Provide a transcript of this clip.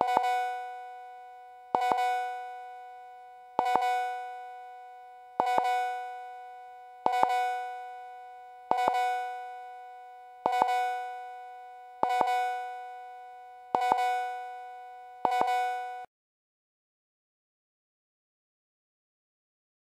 you.